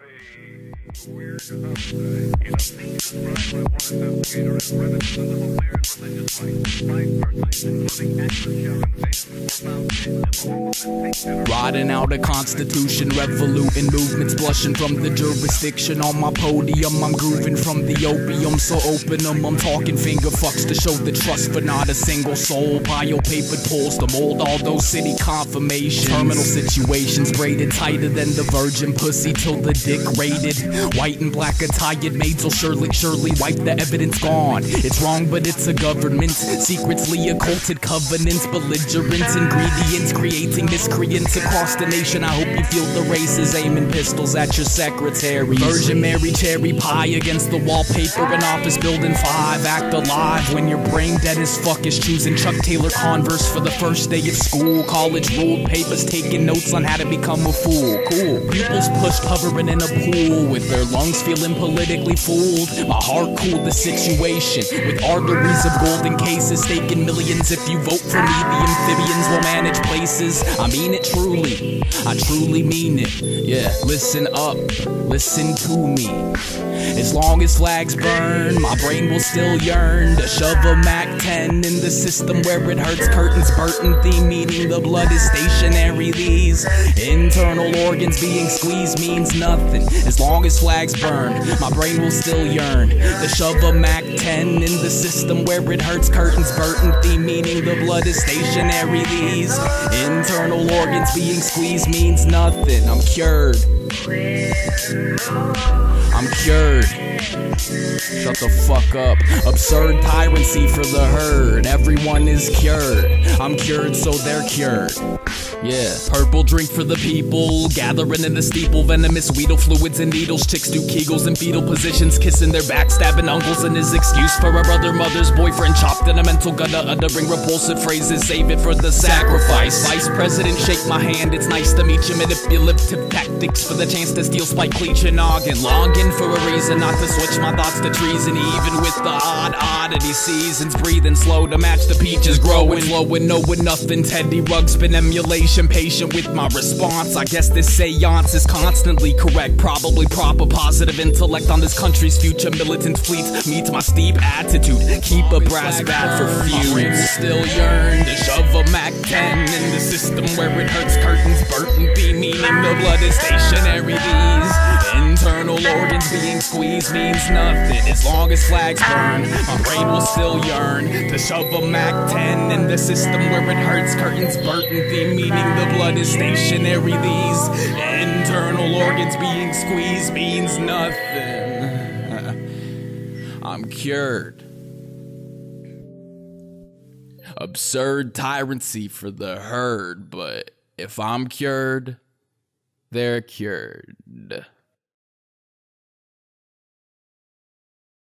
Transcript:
have Riding out a constitution, revoluting movements, blushing from the jurisdiction. On my podium, I'm grooving from the opium, so open 'em. I'm talking finger fucks to show the trust for not a single soul. Pile paper pulls to mold all those city confirmations. Terminal situations braided tighter than the virgin pussy till the dick rated. White and black attired maids will surely, surely wipe the evidence gone. It's wrong, but it's a government. Secretly occulted covenants, belligerent ingredients, creating miscreants across the nation. I hope you feel the races aiming pistols at your secretary. Virgin Mary cherry pie against the wallpaper in office building five. Act alive when your brain dead as fuck is choosing Chuck Taylor Converse for the first day of school. College ruled papers taking notes on how to become a fool. Cool. Pupils pushed hovering in a pool with their lungs feeling politically fooled. My heart cooled the situation with arteries of golden cases staking millions. If you vote for me, the amphibians will manage places. I mean it truly. I truly mean it. Yeah, listen up. Listen to me. As long as flags burn, my brain will still yearn to shove a Mac 10 in the system where it hurts. Curtains, Burton theme, meaning the blood is stationary. These internal organs being squeezed means nothing. As long as flags burn, my brain will still yearn to shove a Mac 10 in the system where it hurts. Curtains, Burton theme, meaning the blood is stationary. These internal organs being squeezed means nothing. I'm cured. I'm cured. Shut the fuck up. Absurd tyrancy for the herd. Everyone is cured. I'm cured, so they're cured. Yeah, purple drink for the people. Gathering in the steeple, venomous weedle fluids and needles. Chicks do kegels in fetal positions, kissing their backstabbing uncles. And his excuse for a brother, mother's boyfriend chopped in a mental gutter, uttering repulsive phrases. Save it for the sacrifice. Vice president, shake my hand. It's nice to meet you. Manipulative tactics for the chance to steal Spike Cleach and noggin. Longing for a reason not to switch my thoughts to treason. Even with the odd oddity seasons, breathing slow to match the peaches growing low and knowing nothing. Teddy Ruxpin emulation, patient with my response. I guess this seance is constantly correct. Probably proper positive intellect on this country's future. Militant fleets meets my steep attitude. Keep a brass bat for feuds. Still yearn to shove a Mac 10 in the system where it hurts. Curtains, Burton B, meaning the blood is stationary. These internal organs being squeezed means nothing as long as flags burn. My brain will still yearn to shove a Mac 10 in the system where it hurts. Curtains, Burton theme, meaning the blood is stationary. These internal organs being squeezed means nothing. I'm cured. Absurd tyranny for the herd, but if I'm cured, they're cured.